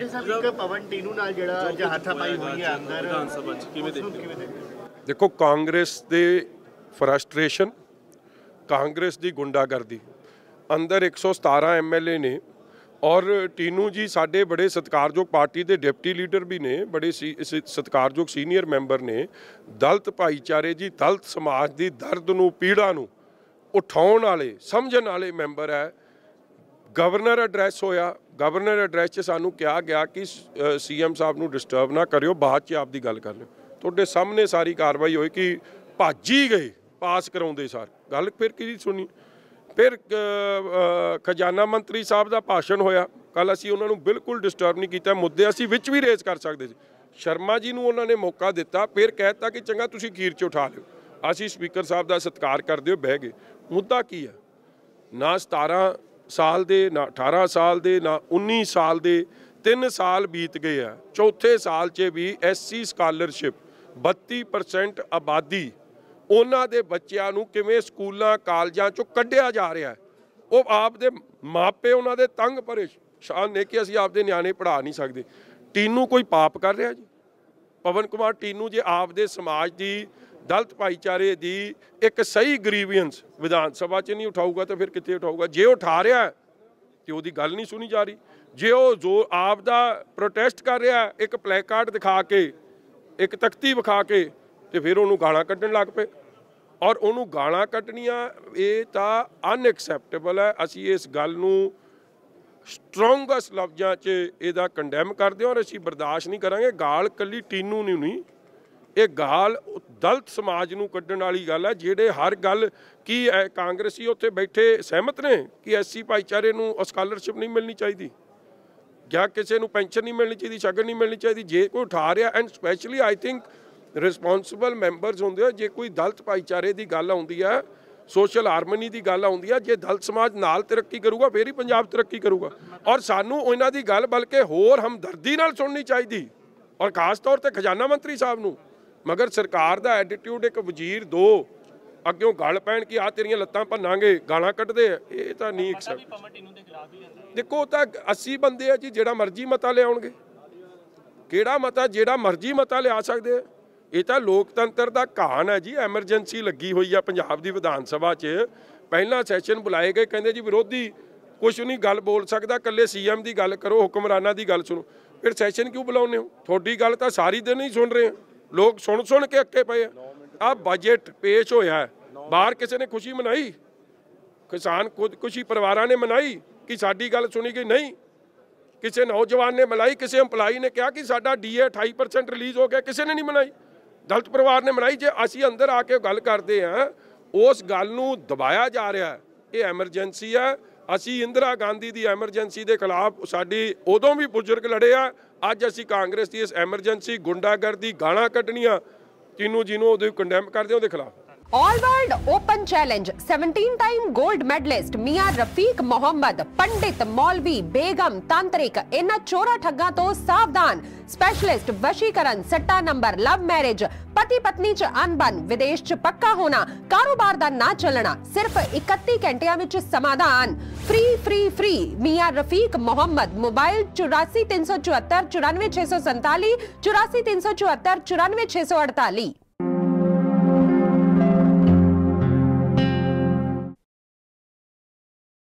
ਪਟੇਲ ਸਾਹਿਬ। ਇੱਕ ਪਵਨ ਟੀਨੂ ਨਾਲ ਜਿਹੜਾ ਅੱਜ ਹੱਥਾਪਾਈ ਹੋਈ ਹੈ ਅੰਦਰ ਵਿਧਾਨ ਸਭਾ 'ਚ ਕਿਵੇਂ ਉਸ ਨੂੰ ਦੇਖਦੇ ਹੋ? ਕਿਵੇਂ ਦੇਖਦੇ ਦੇਖੋ ਕਾਂਗਰਸ ਦੇ ਫਰਸਟ੍ਰੇਸ਼ਨ ਕਾਂਗਰਸ ਦੀ ਗੁੰਡਾਗਰਦੀ। ਅੰਦਰ 117 ਐਮਐਲਏ ਨੇ ਔਰ ਟੀਨੂ ਜੀ ਸਾਡੇ ਬੜੇ ਸਤਿਕਾਰਯੋਗ ਪਾਰਟੀ ਦੇ ਡਿਪਟੀ ਲੀਡਰ ਵੀ ਨੇ ਬੜੇ ਸਤਿਕਾਰਯੋਗ ਸੀਨੀਅਰ ਮੈਂਬਰ ਨੇ। ਦਲਿਤ ਭਾਈਚਾਰੇ ਜੀ ਦਲਿਤ ਸਮਾਜ ਦੀ ਦਰਦ ਨੂੰ ਪੀੜਾ ਨੂੰ ਉਠਾਉਣ ਵਾਲੇ ਸਮਝਣ ਵਾਲੇ ਮੈਂਬਰ ਹੈ। ਗਵਰਨਰ ਐਡਰੈਸ ਹੋਇਆ, ਗਵਰਨਰ ਐਡਰੈਸ 'ਚ ਸਾਨੂੰ ਕਿਹਾ ਗਿਆ ਕਿ ਸੀਐਮ ਸਾਹਿਬ ਨੂੰ ਡਿਸਟਰਬ ਨਾ ਕਰਿਓ, ਬਾਅਦ 'ਚ ਆਪ ਦੀ ਗੱਲ ਕਰ ਲਿਓ। ਤੁਹਾਡੇ ਸਾਹਮਣੇ ਸਾਰੀ ਕਾਰਵਾਈ ਹੋਈ ਕਿ ਭੱਜ ਗਏ, ਪਾਸ ਕਰਾਉਂਦੇ ਸਰ। ਗੱਲ ਫਿਰ ਕੀ ਸੁਣੀ? ਫਿਰ ਖਜ਼ਾਨਾ ਮੰਤਰੀ ਸਾਹਿਬ ਦਾ ਭਾਸ਼ਣ ਹੋਇਆ। ਕੱਲ ਅਸੀਂ ਉਹਨਾਂ ਨੂੰ ਬਿਲਕੁਲ ਡਿਸਟਰਬ ਨਹੀਂ ਕੀਤਾ, ਮੁੱਦੇ ਅਸੀਂ ਵਿੱਚ ਵੀ ਰੇਜ਼ ਕਰ ਸਕਦੇ ਸੀ। ਸ਼ਰਮਾ ਜੀ ਨੂੰ ਉਹਨਾਂ ਨੇ ਮੌਕਾ ਦਿੱਤਾ, ਫਿਰ ਕਹਿਤਾ ਕਿ ਚੰਗਾ ਤੁਸੀਂ ਖੀਰ 'ਚ ਉਠਾ ਲਿਓ। ਅਸੀਂ ਸਪੀਕਰ ਸਾਹਿਬ ਦਾ ਸਤਿਕਾਰ ਕਰਦੇ ਹੋ ਬਹਿ ਗਏ। ਮੁੱਦਾ ਕੀ ਹੈ? ਨਾ 17 ਸਾਲ ਦੇ ਨਾ 18 ਸਾਲ ਦੇ ਨਾ 19 ਸਾਲ ਦੇ 3 ਸਾਲ ਬੀਤ ਗਏ ਆ। ਚੌਥੇ ਸਾਲ 'ਚ ਵੀ ਐਸਸੀ ਸਕਾਲਰਸ਼ਿਪ 32% ਆਬਾਦੀ, ਉਹਨਾਂ ਦੇ ਬੱਚਿਆਂ ਨੂੰ ਕਿਵੇਂ ਸਕੂਲਾਂ, ਕਾਲਜਾਂ 'ਚੋਂ ਕੱਢਿਆ ਜਾ ਰਿਹਾ ਉਹ ਆਪ ਦੇ ਮਾਪੇ, ਉਹਨਾਂ ਦੇ ਤੰਗ ਪਰੇਸ਼ਾਨ ਨੇ ਕਿ ਅਸੀਂ ਆਪਦੇ ਨਿਆਣੇ ਪੜ੍ਹਾ ਨਹੀਂ ਸਕਦੇ। ਟੀਨੂ ਕੋਈ ਪਾਪ ਕਰ ਰਿਹਾ ਜੀ? ਪਵਨ ਕੁਮਾਰ ਟੀਨੂ ਜੇ ਆਪ ਦੇ ਸਮਾਜ ਦੀ ਦਲਤ ਭਾਈਚਾਰੇ ਦੀ ਇੱਕ ਸਹੀ ਗ੍ਰੀਵੀਅੰਸ ਵਿਧਾਨ ਸਭਾ 'ਚ ਨਹੀਂ ਉਠਾਊਗਾ ਤਾਂ ਫਿਰ ਕਿੱਥੇ ਉਠਾਊਗਾ? ਜੇ ਉਹ ਉਠਾ ਰਿਹਾ ਹੈ, ਤੇ ਉਹਦੀ ਗੱਲ ਨਹੀਂ ਸੁਣੀ ਜਾ ਰਹੀ। ਜੇ ਉਹ ਜੋ ਆਪ ਦਾ ਪ੍ਰੋਟੈਸਟ ਕਰ ਰਿਹਾ ਇੱਕ ਪਲੈਕਾਰਡ ਦਿਖਾ ਕੇ ਇੱਕ ਤਖਤੀ ਵਿਖਾ ਕੇ ਤੇ ਫਿਰ ਉਹਨੂੰ ਗਾਲਾਂ ਕੱਢਣ ਲੱਗ ਪਏ। ਔਰ ਉਹਨੂੰ ਗਾਲਾਂ ਕੱਢਣੀਆਂ ਇਹ ਤਾਂ ਅਨਐਕਸੈਪਟੇਬਲ ਹੈ। ਅਸੀਂ ਇਸ ਗੱਲ ਨੂੰ ਸਟਰੋਂਗੈਸਟ ਲਫ਼ਜ਼ਾਂ 'ਚ ਇਹਦਾ ਕੰਡੈਮ ਕਰਦੇ ਹਾਂ ਔਰ ਅਸੀਂ ਬਰਦਾਸ਼ਤ ਨਹੀਂ ਕਰਾਂਗੇ। ਗਾਲ ਕੱਲੀ ਟੀਨੂ ਨੂੰ ਨਹੀਂ ਇਹ ਗਾਲ ਦਲਿਤ ਸਮਾਜ ਨੂੰ ਕੱਢਣ ਵਾਲੀ ਗੱਲ ਹੈ, ਜਿਹੜੇ ਹਰ ਗੱਲ ਕੀ ਹੈ ਕਾਂਗਰਸੀ ਉੱਥੇ ਬੈਠੇ ਸਹਿਮਤ ਨੇ ਕਿ ਐਸਸੀ ਭਾਈਚਾਰੇ ਨੂੰ ਸਕਾਲਰਸ਼ਿਪ ਨਹੀਂ ਮਿਲਣੀ ਚਾਹੀਦੀ? ਜਾਂ ਕਿਸੇ ਨੂੰ ਪੈਨਸ਼ਨ ਨਹੀਂ ਮਿਲਣੀ ਚਾਹੀਦੀ, ਸ਼ਗਨ ਨਹੀਂ ਮਿਲਣੀ ਚਾਹੀਦੀ? ਜੇ ਕੋਈ ਉਠਾ ਰਿਹਾ and specially I think responsible members ਹੁੰਦੇ ਆ, ਜੇ ਕੋਈ ਦਲਤ ਭਾਈਚਾਰੇ ਦੀ ਗੱਲ ਆਉਂਦੀ ਹੈ ਸੋਸ਼ਲ ਹਾਰਮਨੀ ਦੀ ਗੱਲ ਆਉਂਦੀ ਹੈ ਜੇ ਦਲਤ ਸਮਾਜ ਨਾਲ ਤਰੱਕੀ ਕਰੂਗਾ, ਫੇਰ ਹੀ ਪੰਜਾਬ ਤਰੱਕੀ ਕਰੂਗਾ। ਔਰ ਸਾਨੂੰ ਉਹਨਾਂ ਦੀ ਗੱਲ ਬਲਕਿ ਹੋਰ ਹਮਦਰਦੀ ਨਾਲ ਸੁਣਨੀ ਚਾਹੀਦੀ। ਔਰ ਖਾਸ ਤੌਰ ਤੇ ਖਜ਼ਾਨਾ ਮੰਤਰੀ ਸਾਹਿਬ ਨੂੰ। ਮਗਰ ਸਰਕਾਰ ਦਾ ਐਟੀਟਿਊਡ ਇੱਕ ਵਜ਼ੀਰ ਦੋ। ਅੱਗਿਓਂ ਗੱਲ ਪੈਣ ਕਿ ਆ ਤੇਰੀਆਂ ਲੱਤਾਂ ਭੰਨਾਂਗੇ ਗਾਲਾਂ ਕੱਢਦੇ ਆ। ਇਹ ਤਾਂ ਨਹੀਂ ਐਕਸੈਪਟ ਹੀ ਦੇਖੋ ਤਾਂ 80 ਬੰਦੇ ਆ ਜੀ ਜਿਹੜਾ ਮਰਜ਼ੀ ਮਤਾ ਲਿਆਉਣਗੇ। ਕਿਹੜਾ ਮਤਾ ਜਿਹੜਾ ਮਰਜ਼ੀ ਮਤਾ ਲਿਆ ਸਕਦੇ ਆ। ਇਹ ਤਾਂ ਲੋਕਤੰਤਰ ਦਾ ਕਹਾਣ ਹੈ ਜੀ ਐਮਰਜੈਂਸੀ ਲੱਗੀ ਹੋਈ ਆ ਪੰਜਾਬ ਦੀ ਵਿਧਾਨ ਸਭਾ 'ਚ। ਪਹਿਲਾ ਸੈਸ਼ਨ ਬੁਲਾਏ ਗਏ ਕਹਿੰਦੇ ਜੀ ਵਿਰੋਧੀ ਕੁਝ ਨਹੀਂ ਗੱਲ ਬੋਲ ਸਕਦਾ ਕੱਲੇ ਸੀਐਮ ਦੀ ਗੱਲ ਕਰੋ ਹੁਕਮਰਾਨਾਂ ਦੀ ਗੱਲ ਸੁਣੋ। ਫਿਰ ਸੈਸ਼ਨ ਕਿਉਂ ਬੁਲਾਉਂਦੇ ਹੋ? ਤੁਹਾਡੀ ਗੱਲ ਤਾਂ ਸਾਰੀ ਦਿਨ ਹੀ ਸੁਣ ਰਹੇ ਆ। ਲੋਕ ਸੁਣ ਸੁਣ ਕੇ ਅੱਕੇ ਪਏ ਆ। ਆ ਬਜਟ ਪੇਸ਼ ਹੋਇਆ। ਬਾਹਰ ਕਿਸੇ ਨੇ ਖੁਸ਼ੀ ਮਨਾਈ? ਕਿਸਾਨ ਖੁਦਕੁਸ਼ੀ ਪਰਿਵਾਰਾਂ ਨੇ ਮਨਾਈ ਕਿ ਸਾਡੀ ਗੱਲ ਸੁਣੀ ਗਈ? ਨਹੀਂ। ਕਿਸੇ ਨੌਜਵਾਨ ਨੇ ਮਨਾਈ ਕਿਸੇ EMPLOYE ਨੇ ਕਿਹਾ ਕਿ ਸਾਡਾ ਡੀਏ 28% ਰਿਲੀਜ਼ ਹੋ ਗਿਆ ਕਿਸੇ ਨੇ ਨਹੀਂ ਮਨਾਈ। ਦਲਿਤ ਪਰਿਵਾਰ ਨੇ ਮਨਾਈ। ਜੇ ਅਸੀਂ ਅੰਦਰ ਆ ਕੇ ਗੱਲ ਕਰਦੇ ਆ ਉਸ ਗੱਲ ਨੂੰ ਦਬਾਇਆ ਜਾ ਰਿਹਾ। ਇਹ ਐਮਰਜੈਂਸੀ ਹੈ। ਅਸੀਂ ਇੰਦਰਾ ਗਾਂਧੀ ਦੀ ਐਮਰਜੈਂਸੀ ਦੇ ਖਿਲਾਫ ਸਾਡੀ ਉਦੋਂ ਵੀ ਬਜ਼ੁਰਗ ਲੜੇ ਆ ਅੱਜ ਅਸੀਂ ਕਾਂਗਰਸ ਦੀ ਇਸ ਐਮਰਜੈਂਸੀ ਗੁੰਡਾਗਰਦੀ ਗਾਲਾਂ ਕੱਢਣੀਆਂ ਜਿਹਨੂੰ ਜਿਹਨੂੰ ਉਹਦੇ ਕੰਡੈਮ ਕਰਦੇ ਉਹਦੇ ਖਿਲਾਫ all world open challenge 17 time gold medalist मियां रफीक मोहम्मद पंडित मौलवी बेगम तांत्रिक इन चोरा ठग्गा तो सावधान स्पेशलिस्ट वशीकरण सट्टा नंबर लव मैरिज ਪਤੀ ਪਤਨੀ 'ਚ ਅਨਬਨ ਵਿਦੇਸ਼ 'ਚ ਪੱਕਾ ਹੋਣਾ, ਕਾਰੋਬਾਰ ਦਾ ਨਾ ਚੱਲਣਾ, ਸਿਰਫ 31 ਘੰਟਿਆਂ ਵਿੱਚ ਸਮਾਧਾਨ। Free free free Mian Rafiq Mohammad, mobile 84374 94647 84374 94648